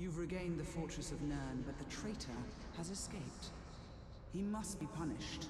You've regained the fortress of Nurn, but the traitor has escaped. He must be punished.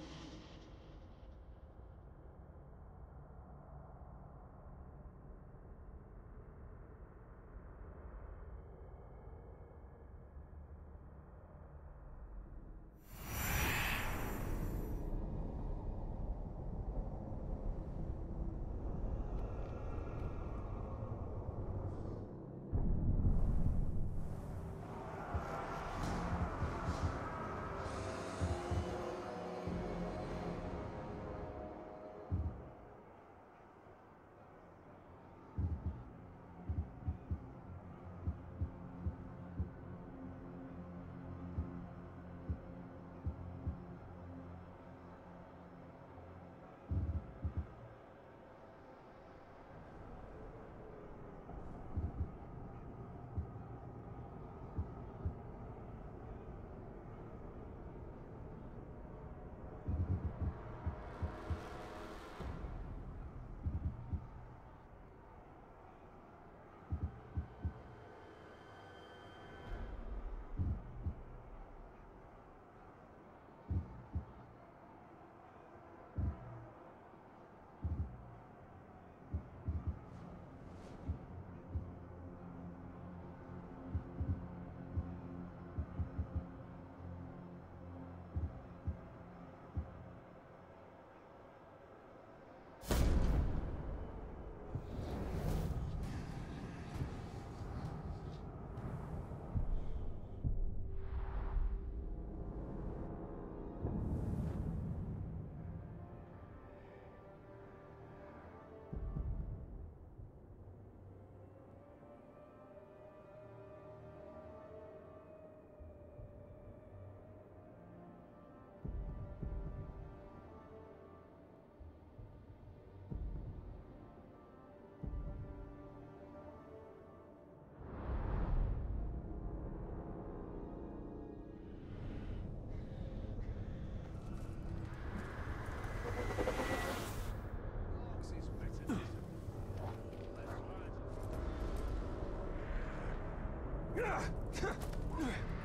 哼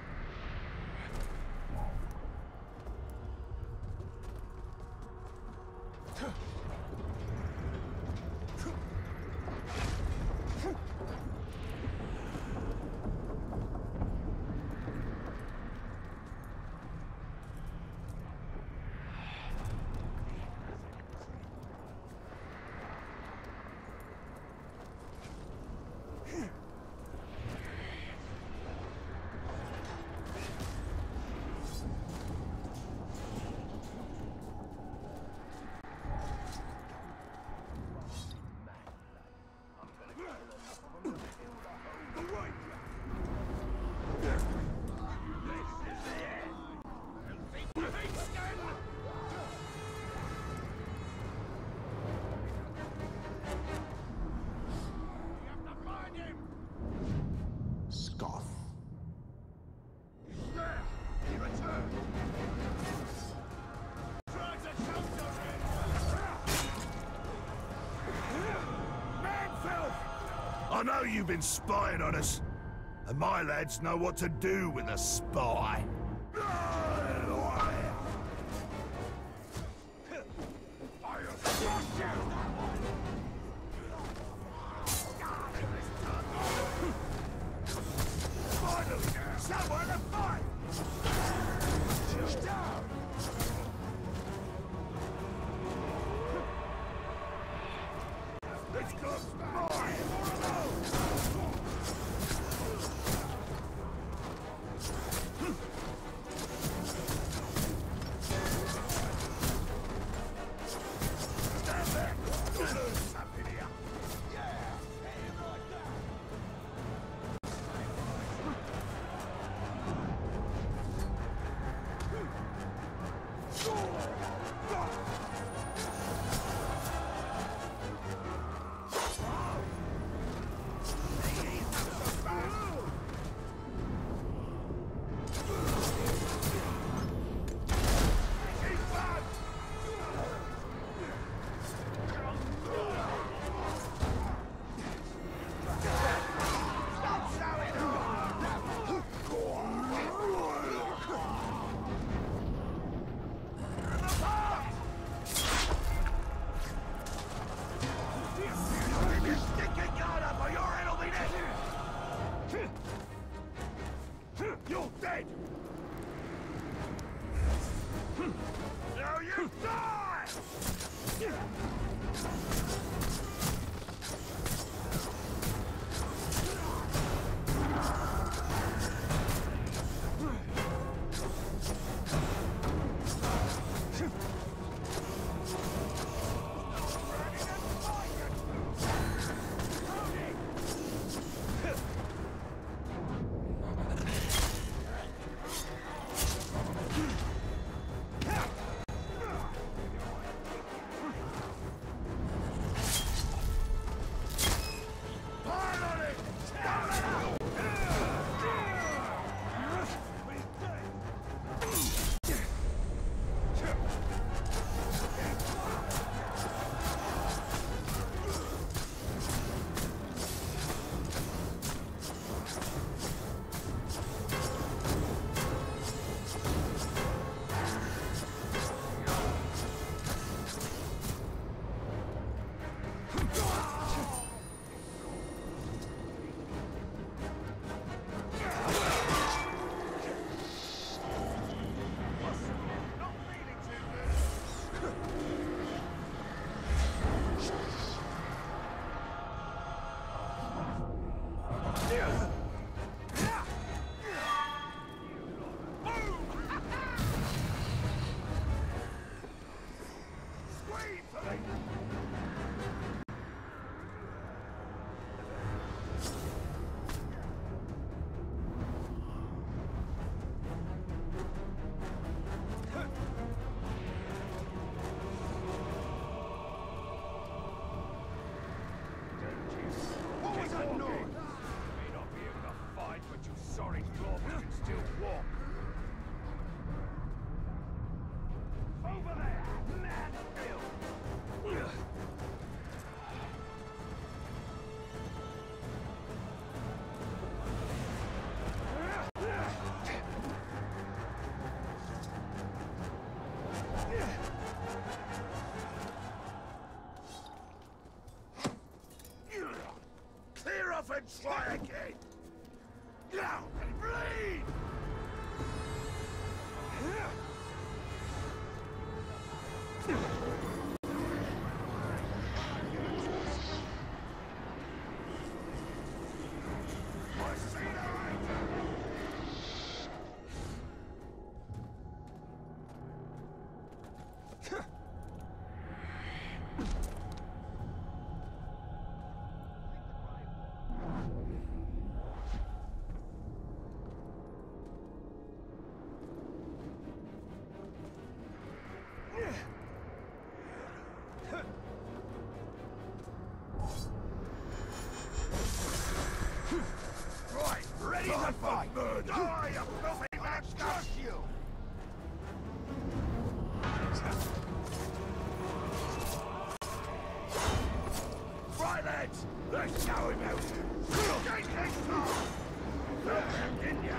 know you've been spying on us, and my lads know what to do with a spy. Try again! There's no emotion. Take this off! Look, Virginia!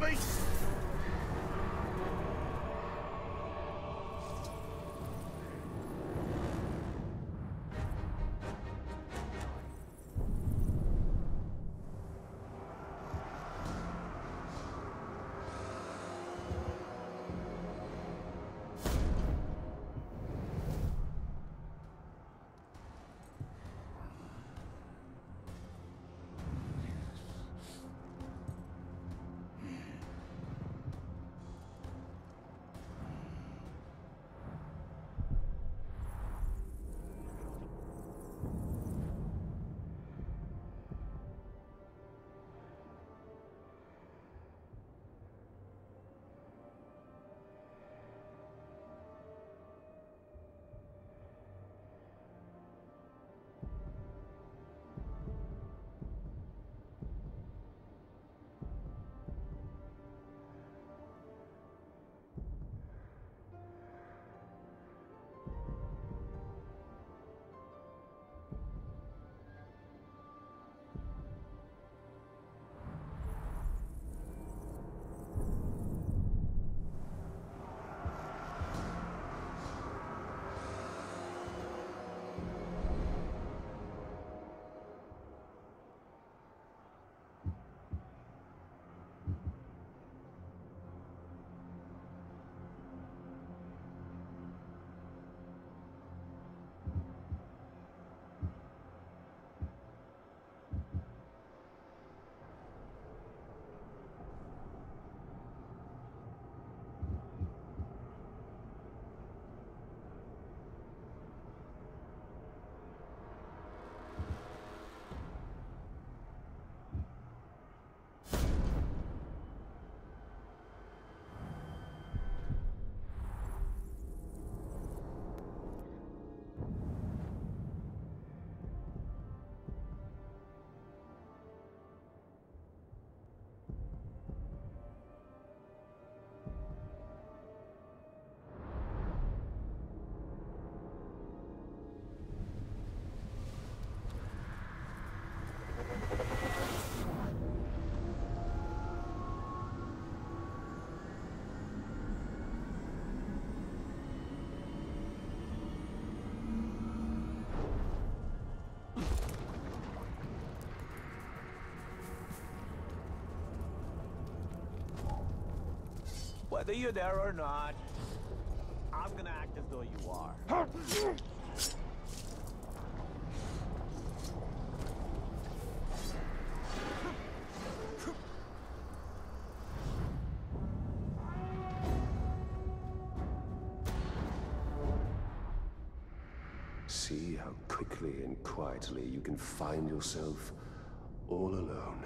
me? Whether you're there or not, I'm gonna act as though you are. See how quickly and quietly you can find yourself all alone.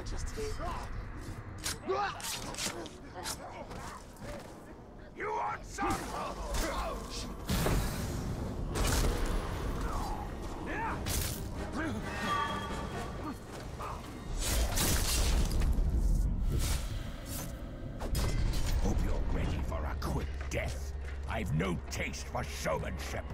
Hear? You want some? Hope you're ready for a quick death. I've no taste for showmanship.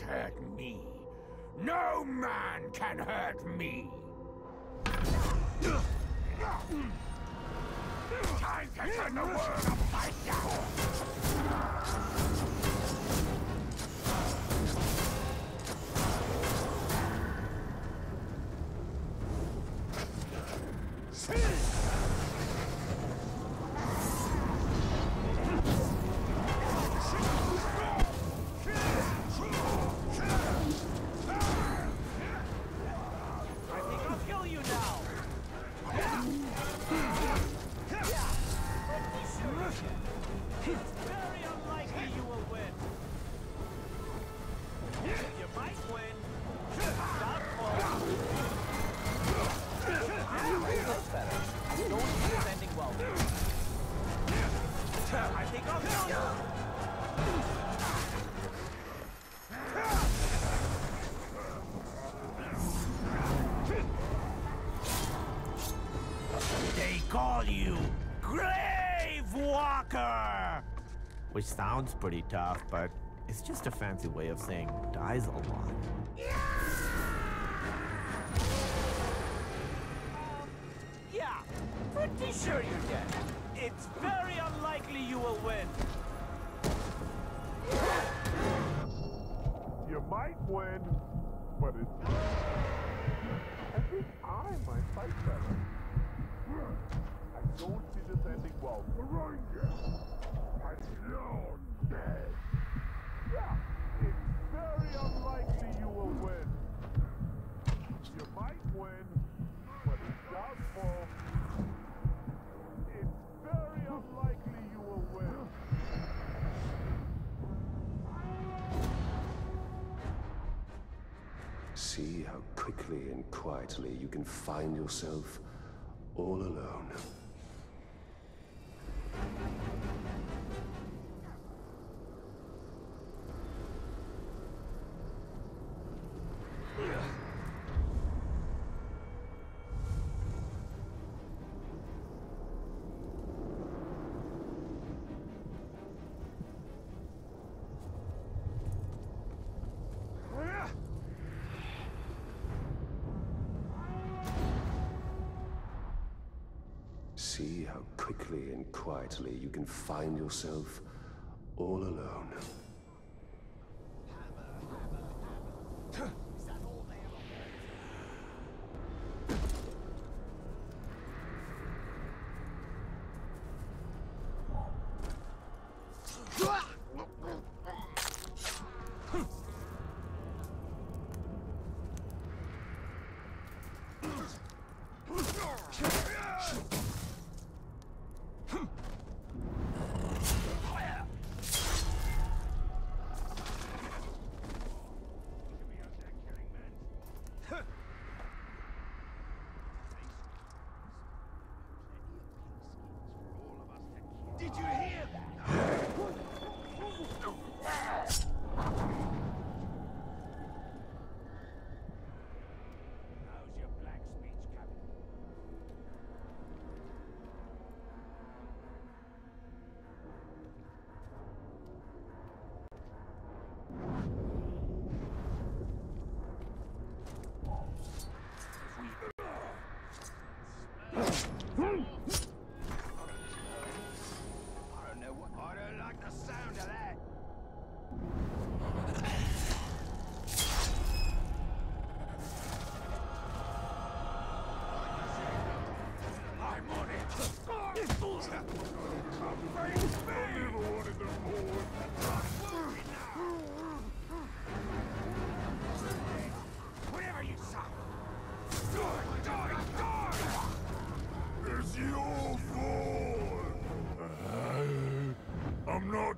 Hurt me. No man can hurt me. Walker! Which sounds pretty tough, but it's just a fancy way of saying dies a lot. Um, yeah, pretty sure you're dead. It's very unlikely you will win. You might win, but it's. I think I might fight better. Don't see this ending well. I'm dead. Yeah, it's very unlikely you will win. You might win, but doubtful. It's very unlikely you will win. See how quickly and quietly you can find yourself all alone. ハハハハ! See how quickly and quietly you can find yourself all alone.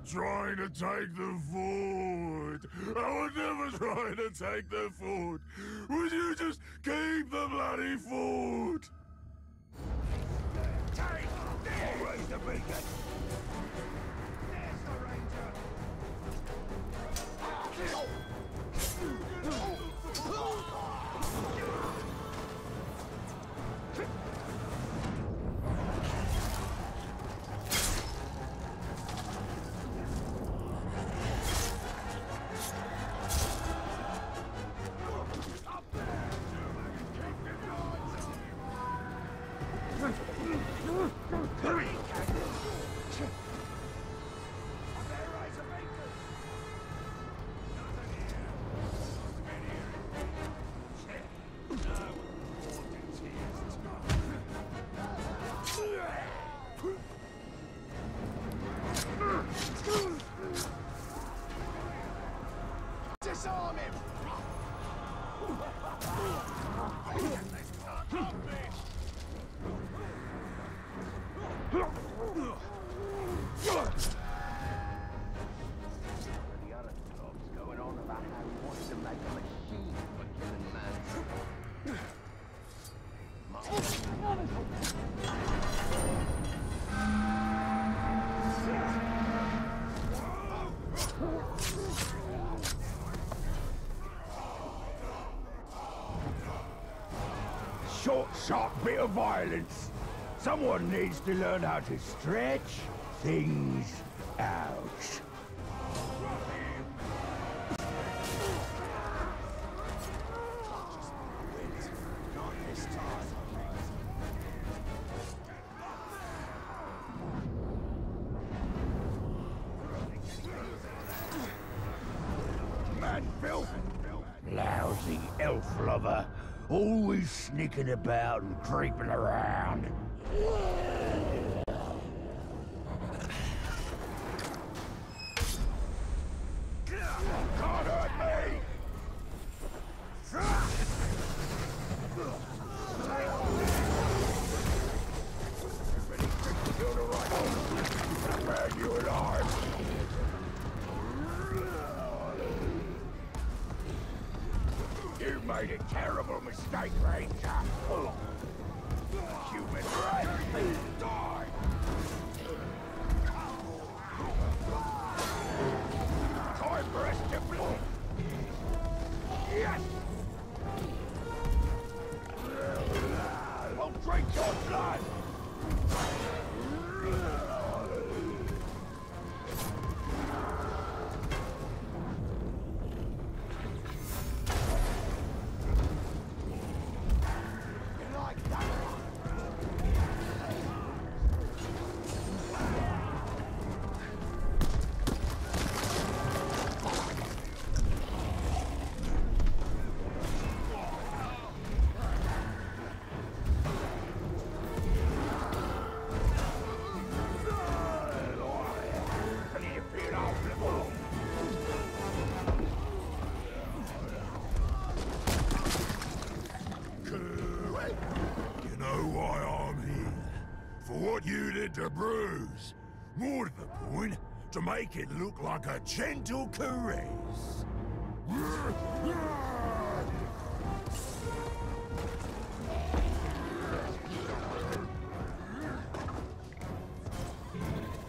Trying to take the fort! I would never try to take the fort! Would you just keep the bloody fort? The beacon! Disarm him! Sharp bit of violence. Someone needs to learn how to stretch things out. Sneaking about and creeping around. Can't hurt me! Man, you alive! You made a terrible mistake, Ranger. Human race, Bruce. More to the point, to make it look like a gentle caress.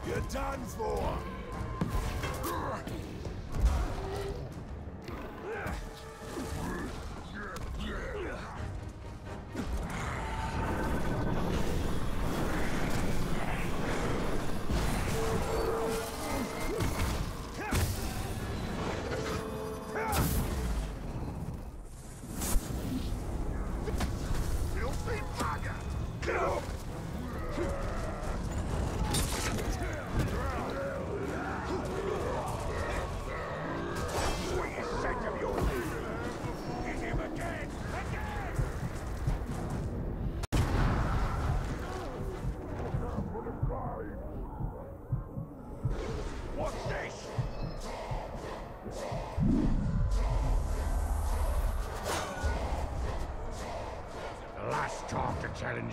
You're done for!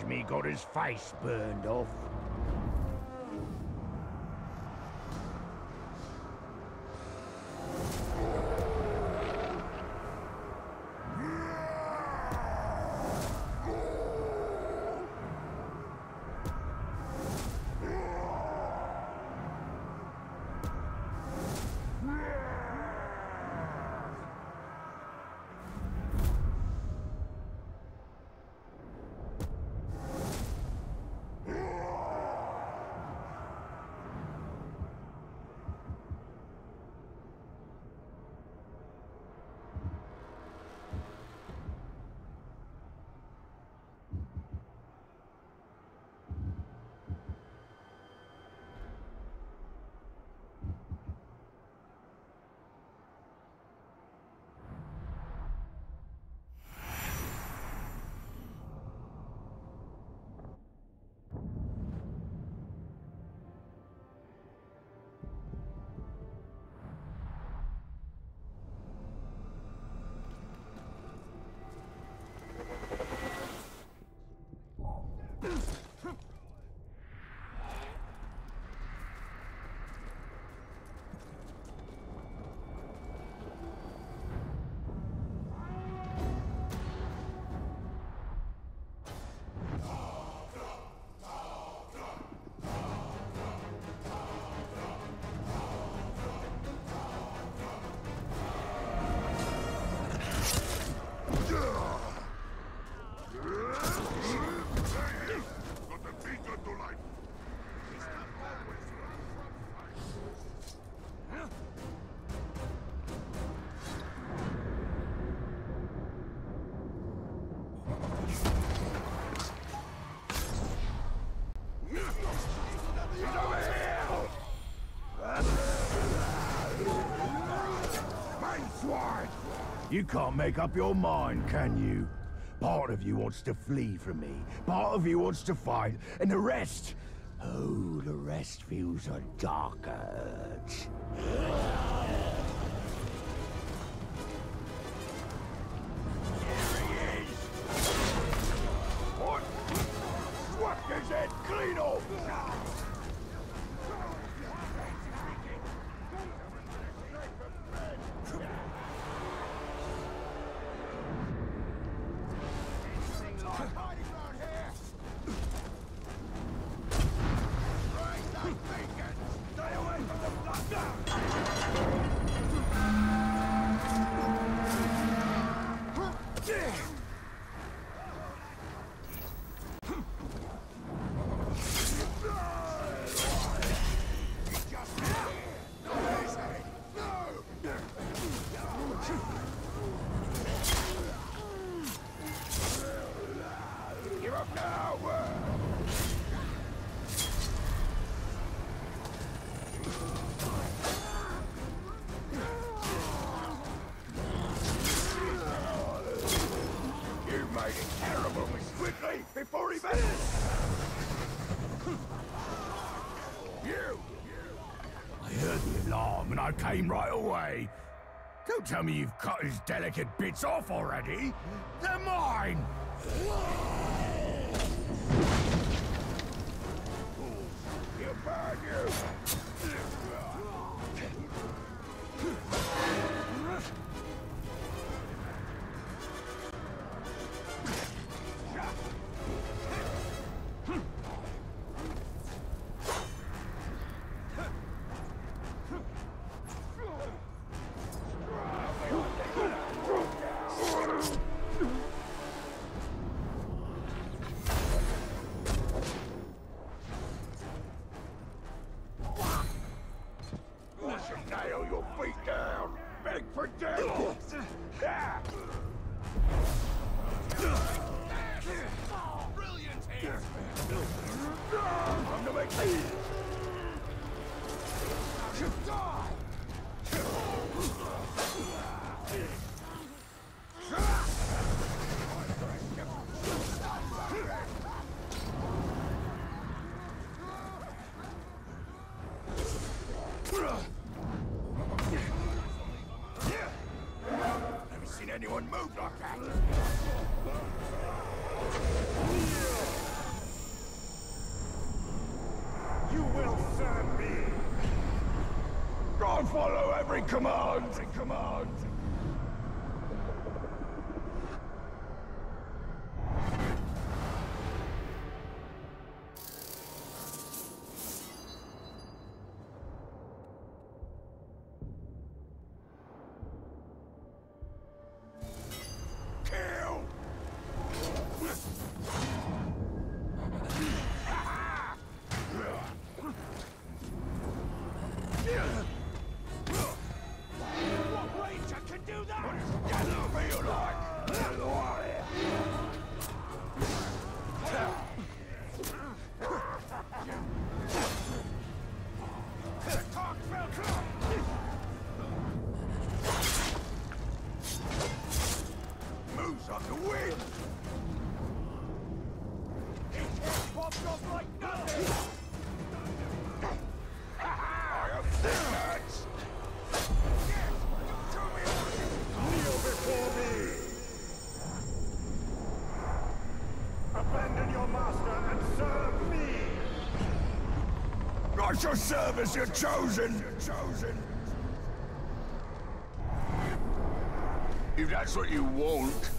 me got his face burned off. You can't make up your mind, can you? Part of you wants to flee from me, part of you wants to fight, and the rest... Oh, the rest feels a dark urge. Before he met You! I heard the alarm and I came right away. Don't tell me you've cut his delicate bits off already. They're mine! You burn! You Never seen anyone move like that. You will serve me. God follow every command. Every command. I shall serve as your chosen! Your chosen! If that's what you want.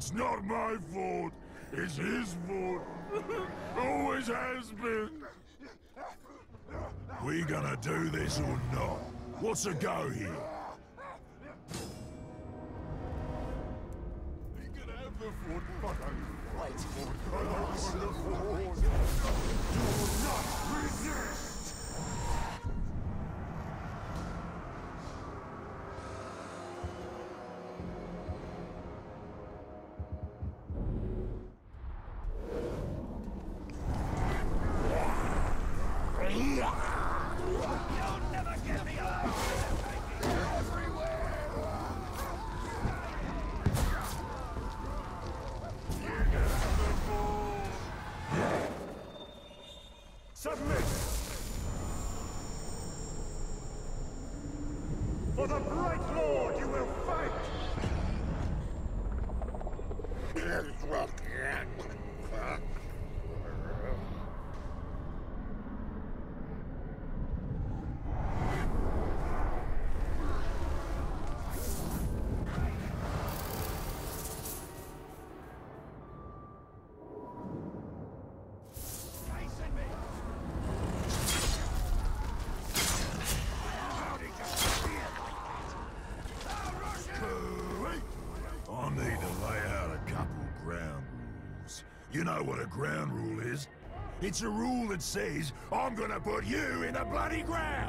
It's not my fault. It's his fault. Always has been. We gonna do this or not? What's a go here? You know what a ground rule is? It's a rule that says, I'm gonna put you in the bloody ground!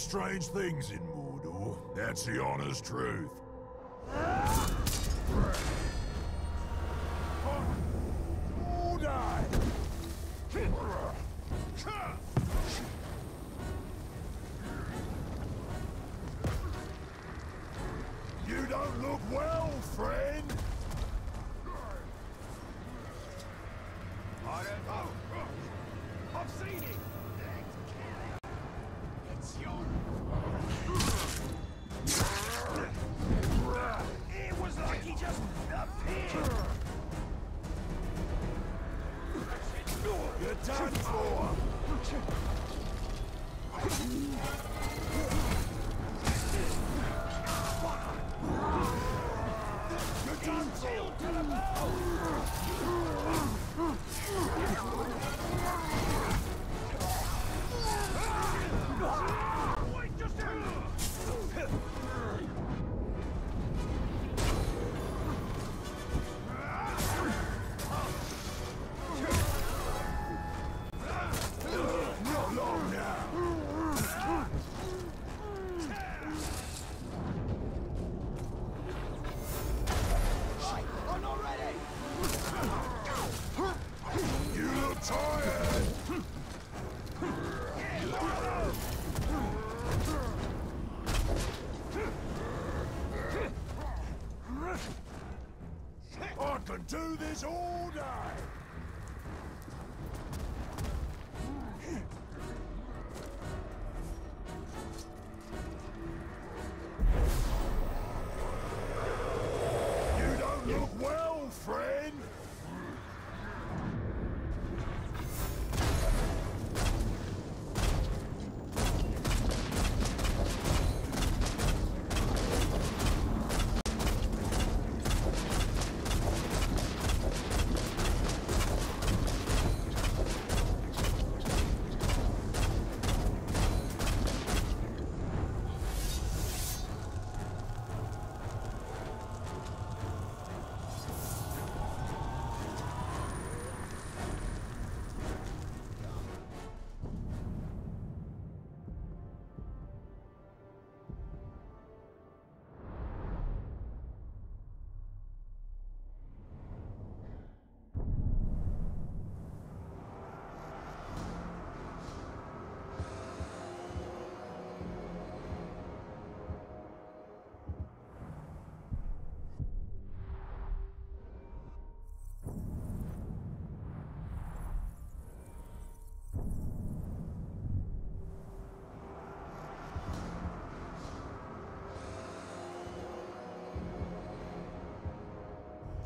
Strange things in Mordor. That's the honest truth.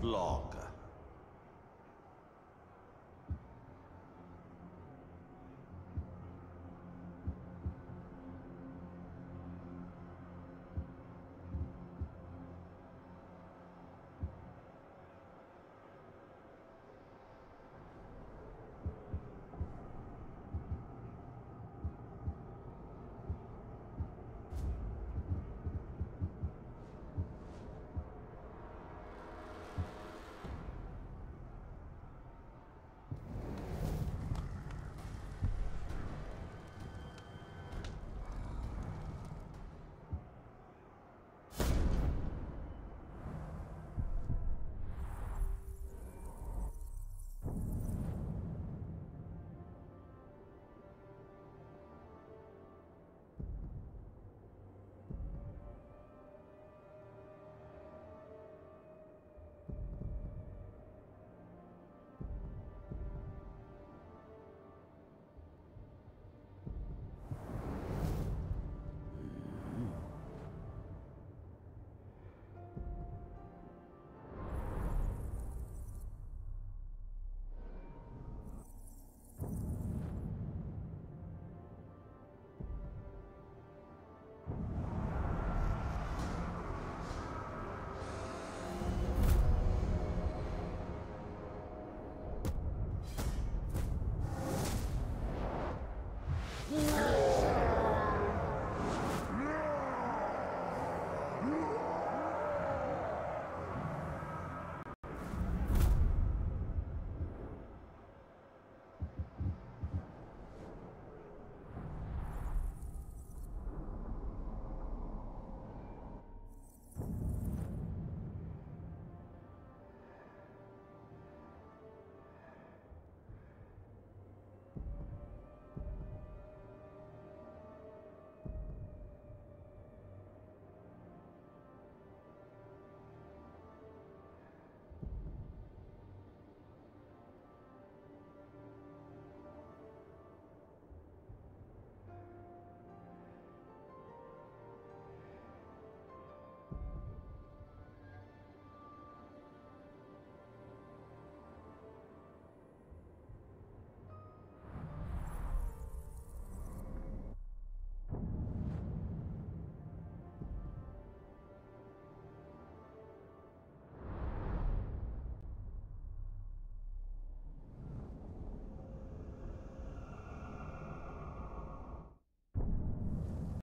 log.